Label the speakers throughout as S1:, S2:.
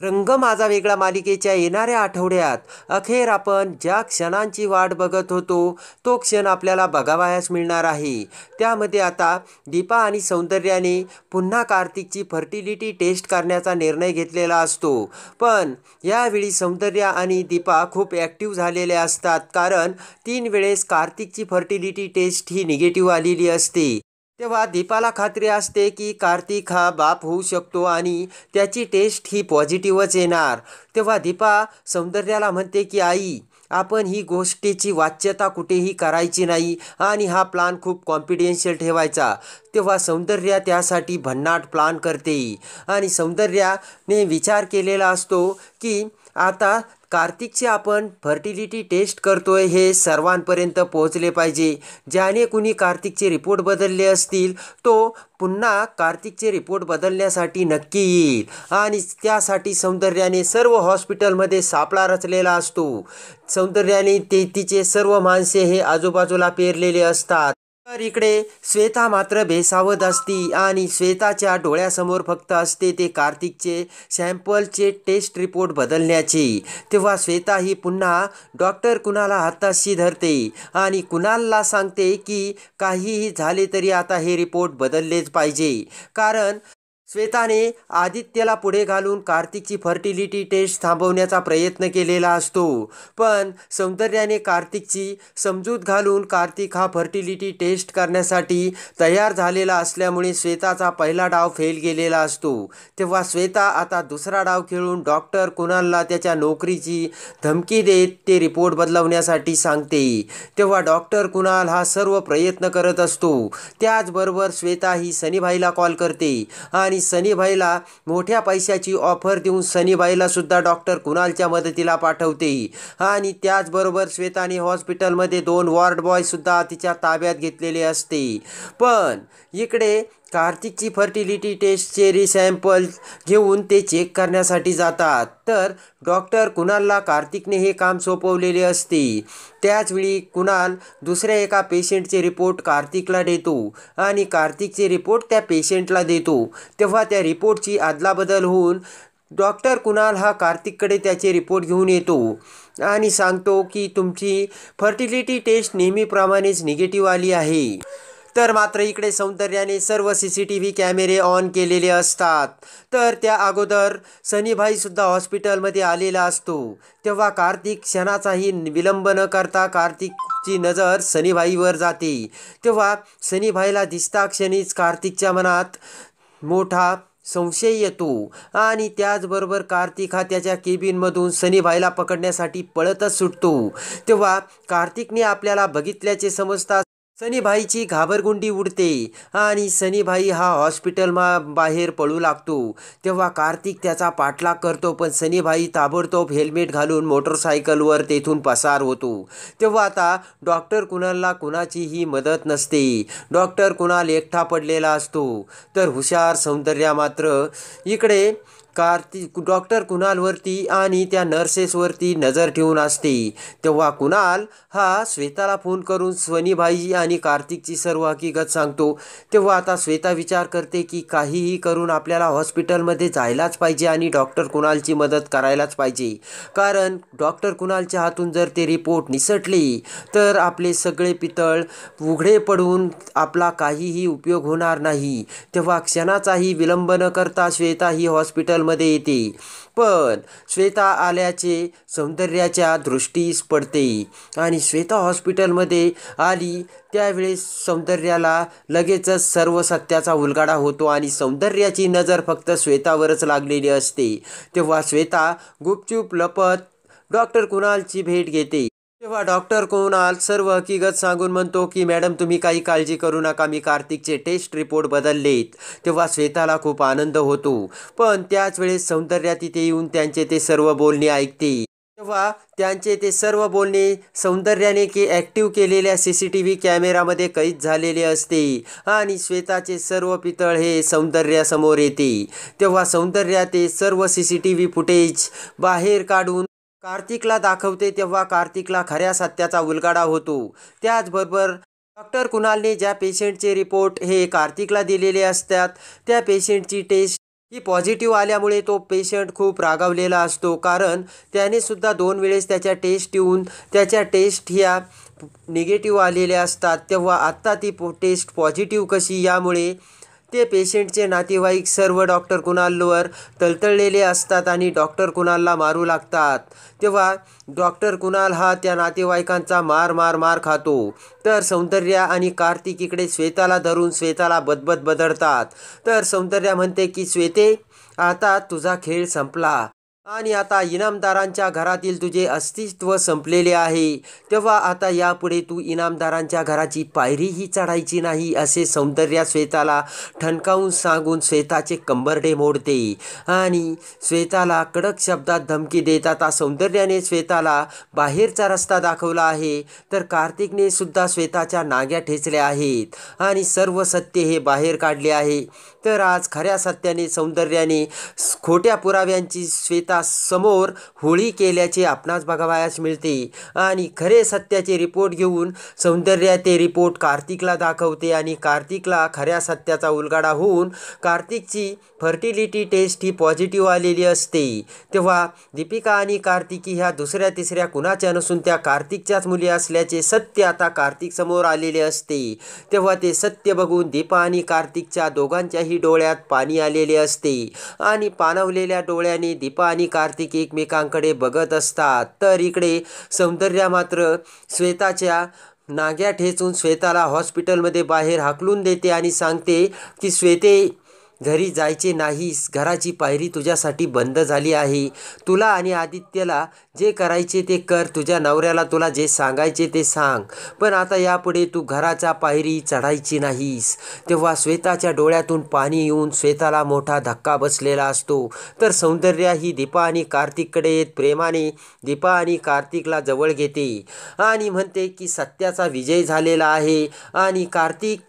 S1: रंग माझा वेगळा मालिकेच्या येणाऱ्या आठवड्यात. अखेर आपण ज्या क्षणांची वाट बघत होतो तो क्षण आपल्याला बघावयास मिळणार आहे. त्यामध्ये आता दीपा आणि सौंदर्याने पुन्हा कार्तिकची फर्टिलिटी टेस्ट करण्याचा निर्णय घेतलेला असतो. पण यावेळी सौंदर्य आणि दीपा खूप ॲक्टिव्ह झालेले असतात कारण तीन वेळेस कार्तिकची फर्टिलिटी टेस्ट ही निगेटिव्ह आलेली असते. तेव्हा दीपाला खात्री असते की कार्तिक हा बाप होऊ शकतो आणि त्याची टेस्ट ही पॉझिटिव्हच येणार. तेव्हा दीपा सौंदर्याला म्हणते की आई आपण ही गोष्टीची वाच्यता कुठेही करायची नाही आणि हा प्लान खूप कॉन्फिडेन्शियल ठेवायचा. तेव्हा सौंदर्या त्यासाठी भन्नाट प्लान करते. आणि सौंदर्याने विचार केलेला असतो की आता कार्तिकचे आपण फर्टिलिटी टेस्ट करतोय हे सर्वांपर्यंत पोहोचले पाहिजे. ज्याने कुणी कार्तिकचे रिपोर्ट बदलले असतील तो पुन्हा कार्तिकचे रिपोर्ट बदलण्यासाठी नक्की येईल. आणि त्यासाठी सौंदर्याने सर्व हॉस्पिटलमध्ये सापळा रचलेला असतो. सौंदर्याने ते तिचे सर्व माणसे हे आजूबाजूला पेरलेले असतात. तर इकडे श्वेता मात्र बेसावत असती आणि श्वेताच्या डोळ्यासमोर फक्त असते ते कार्तिकचे सॅम्पलचे टेस्ट रिपोर्ट बदलण्याचे. तेव्हा श्वेता ही पुन्हा डॉक्टर कुणाला हाताशी धरते आणि कुणालला सांगते की काहीही झाले तरी आता हे रिपोर्ट बदललेच पाहिजे. कारण श्वेताने आदित्यला पुढे घालून कार्तिकची फर्टिलिटी टेस्ट थांबवण्याचा प्रयत्न केलेला असतो. पण सौंदर्याने कार्तिकची समजूत घालून कार्तिक हा फर्टिलिटी टेस्ट करण्यासाठी तयार झालेला असल्यामुळे श्वेताचा पहिला डाव फेल गेलेला असतो. तेव्हा श्वेता आता दुसरा डाव खेळून डॉक्टर कुणालला त्याच्या नोकरीची धमकी देत ते रिपोर्ट बदलवण्यासाठी सांगते. तेव्हा डॉक्टर कुणाल हा सर्व प्रयत्न करत असतो. त्याचबरोबर श्वेता ही सनीभाईला कॉल करते आणि सनीभाईला मोठ्या पैशाची ऑफर देऊन सनीबाईला सुद्धा डॉक्टर कुणालच्या मदतीला पाठवते. आणि त्याचबरोबर श्वेताने हॉस्पिटलमध्ये दोन वॉर्ड बॉयसुद्धा तिच्या ताब्यात घेतलेले असते. पण इकडे कार्तिकची फर्टिलिटी टेस्टचे रिसॅम्पल घेऊन ते चेक करण्यासाठी जातात. तर डॉक्टर कुणालला कार्तिकने हे काम सोपवलेले असते? त्याचवेळी कुणाल दुसऱ्या एका पेशंटचे रिपोर्ट कार्तिकला देतो आणि कार्तिकचे रिपोर्ट त्या पेशंटला देतो. तेव्हा त्या रिपोर्टची अदलाबदल होऊन डॉक्टर कुणाल हा कार्तिककडे त्याचे रिपोर्ट घेऊन येतो आणि सांगतो की तुमची फर्टिलिटी टेस्ट नेहमीप्रमाणेच निगेटिव्ह आली आहे. तर मात्र इकडे सौंदर्याने सर्व सी सी टी व्ही कॅमेरे ऑन केलेले असतात. तर त्या अगोदर सनीभाईसुद्धा हॉस्पिटलमध्ये आलेला असतो. तेव्हा कार्तिक क्षणाचाही विलंब न करता कार्तिकची नजर सनीभाईवर जाते. तेव्हा सनीभाईला दिसता क्षणीच कार्तिकच्या मनात मोठा संशय येतो आणि त्याचबरोबर कार्तिक हा त्याच्या केबिनमधून सनीभाईला पकडण्यासाठी पळतच सुटतो. तेव्हा कार्तिकने आपल्याला बघितल्याचे समजता सनीभाईची घाबरगुंडी उडते आणि सनीभाई हा हॉस्पिटल मा बाहेर पळू लागतो. तेव्हा कार्तिक त्याचा पाठलाग करतो पण सनीभाई ताबडतोब हेल्मेट घालून मोटरसायकलवर तेथून पसार होतो. तेव्हा आता डॉक्टर कुणालला कुणाचीही मदत नसते. डॉक्टर कुणाल एकटा पडलेला असतो. तर हुशार सौंदर्या मात्र इकडे कार्तिक डॉक्टर कुणालवरती आणि त्या नर्सेसवरती नजर ठेवून असते. तेव्हा कुणाल हा श्वेताला फोन करून स्वनीबाई आणि कार्तिकची सर्व हकीकत सांगतो. तेव्हा आता श्वेता विचार करते की काहीही करून आपल्याला हॉस्पिटलमध्ये जायलाच पाहिजे आणि डॉक्टर कुणालची मदत करायलाच पाहिजे. कारण डॉक्टर कुणालच्या हातून जर ते रिपोर्ट निसटले तर आपले सगळे पितळ उघडे पडून आपला काहीही उपयोग होणार नाही. तेव्हा क्षणाचाही विलंब न करता श्वेता ही हॉस्पिटल मध्ये येते. पण श्वेता आल्याचे सौंदर्याच्या दृष्टीस पडते आणि श्वेता हॉस्पिटलमध्ये आली. त्यावेळेस सौंदर्याला लगेचच सर्व सत्याचा उलगाडा होतो आणि सौंदर्याची नजर फक्त श्वेतावरच लागलेली असते. तेव्हा श्वेता गुपचूप लपत डॉक्टर कुणालची भेट घेते. तेव्हा डॉक्टर कोणाल सर्व हकीकत सांगून म्हणतो की मॅडम तुम्ही काही काळजी करू नका. मी कार्तिकचे टेस्ट रिपोर्ट बदललेत. तेव्हा श्वेताला खूप आनंद होतो. पण त्याच वेळेस सौंदर्या तिथे येऊन त्यांचे ते सर्व बोलणे ऐकते. तेव्हा त्यांचे ते सर्व बोलणे सौंदर्याने के ॲक्टिव्ह केलेल्या सी सी टी व्ही कॅमेरामध्ये कैद झालेले असते. आणि श्वेताचे सर्व पितळ हे सौंदर्यासमोर येते. तेव्हा सौंदर्या ते सर्व C C T V footage बाहेर काढून कार्तिकला दाखवते तेव्हा कार्तिकला खऱ्या सत्याचा उलगाडा होतो. त्याचबरोबर डॉक्टर कुणालने ज्या पेशंटचे रिपोर्ट हे कार्तिकला दिलेले असतात त्या पेशंटची टेस्ट ही पॉझिटिव्ह आल्यामुळे तो पेशंट खूप रागावलेला असतो. कारण त्याने सुद्धा दोन वेळेस त्याच्या टेस्ट येऊन त्याच्या टेस्ट ह्या निगेटिव्ह आलेल्या असतात. तेव्हा आत्ता ती पो टेस्ट पॉझिटिव्ह कशी? यामुळे ते पेशंटचे नातेवाईक सर्व डॉक्टर कुणालवर तळतळलेले असतात आणि डॉक्टर कुणालला मारू लागतात. तेव्हा डॉक्टर कुणाल हा त्या नातेवाईकांचा मार मार मार खातो. तर सौंदर्या आणि कार्तिक इकडे श्वेताला धरून श्वेताला बदबद बदडतात तर सौंदर्या म्हणते की श्वेते आता तुझा खेळ संपला. आणि आता इनामदारांच्या घरातील तुझे अस्तित्व संपलेले आहे. तेव्हा आता यापुढे तू इनामदारांच्या घराची पायरीही चढायची नाही असे सौंदर्या श्वेताला ठणकावून सांगून श्वेताचे कंबरडे मोडते. आणि श्वेताला कडक शब्दात धमकी देत आता सौंदर्याने श्वेताला बाहेरचा रस्ता दाखवला आहे. तर कार्तिकने सुद्धा श्वेताच्या नाग्या ठेचल्या आहेत. आणि सर्व सत्य हे बाहेर काढले आहे. तर आज खऱ्या सत्याने सौंदर्याने खोट्या पुराव्यांची श्वेता समोर होळी केल्याचे आपणास बघावयास मिळते. आणि खरे सत्याचे रिपोर्ट घेऊन सौंदर्या ते रिपोर्ट कार्तिकला दाखवते आणि कार्तिकला खऱ्या सत्याचा उलगाडा होऊन कार्तिकची फर्टिलिटी टेस्ट ही पॉझिटिव्ह आलेली असते. तेव्हा दीपिका आणि कार्तिकी ह्या दुसऱ्या तिसऱ्या कुणाच्या नसून त्या कार्तिकच्याच मुली असल्याचे सत्य आता कार्तिक समोर आलेले असते. तेव्हा ते सत्य बघून दीपा आणि कार्तिकच्या दोघांच्याही डोळ्यात पाणी आलेले असते आणि पाणवलेल्या डोळ्याने दीपा आणि कार्तिक एकमेकांकडे बघत असतात. तर इकडे सौंदर्या मात्र श्वेताच्या नाग्या ठेचून श्वेताला हॉस्पिटलमध्ये बाहेर हाकलून देते आणि सांगते की श्वेते घरी जायचे नाहीस घराची पायरी तुझ्यासाठी बंद झाली आहे. तुला आणि आदित्यला जे करायचे ते कर तुझ्या नवऱ्याला तुला जे सांगायचे ते सांग. पण आता यापुढे तू घराच्या पायरी चढायची नाहीस. तेव्हा श्वेताच्या डोळ्यातून पाणी येऊन श्वेताला मोठा धक्का बसलेला असतो. तर सौंदर्या ही दीपा आणि कार्तिककडे येत प्रेमाने दीपा आणि कार्तिकला जवळ घेते. आणि म्हणते की सत्याचा विजय झालेला आहे. आणि कार्तिक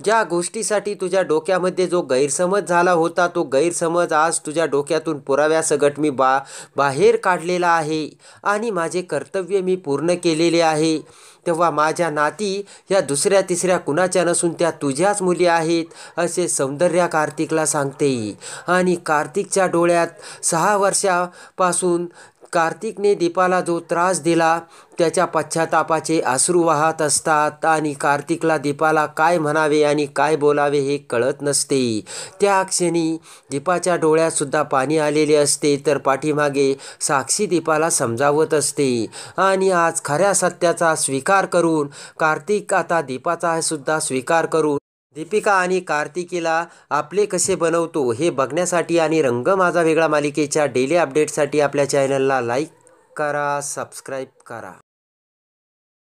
S1: ज्या गोष्टीसाठी तुझ्या डोक्यामध्ये जो गैरसमज झाला होता तो गैरसमज आज तुझ्या डोक्यातून पुराव्यासकट मी बा बाहेर काढलेला आहे आणि माझे कर्तव्य मी पूर्ण केलेले आहे. तेव्हा माझ्या नाती या दुसऱ्या तिसऱ्या कुणाच्या नसून त्या तुझ्याच मुली आहेत असे सौंदर्या कार्तिकला सांगते. आणि कार्तिकच्या डोळ्यात सहा वर्षापासून कार्तिकने दीपाला जो त्रास दिला त्याच्या पश्चातापाचे अश्रू वाहत असतात. आणि कार्तिकला दीपाला काय म्हणावे आणि काय बोलावे हे कळत नसते. त्या क्षणी दीपाच्या डोळ्यातसुद्धा पाणी आलेले असते तर पाठीमागे साक्षी दीपाला समजावत असते. आणि आज खऱ्या सत्याचा स्वीकार करून कार्तिक आता दीपाचा सुद्धा स्वीकार करून दीपिका आणि कार्तिकीला आपले कसे बनवतो हे बघण्यासाठी आणि रंग माझा वेगळा मालिकेच्या डेली अपडेटसाठी आपल्या चॅनलला लाईक करा सबस्क्राईब करा.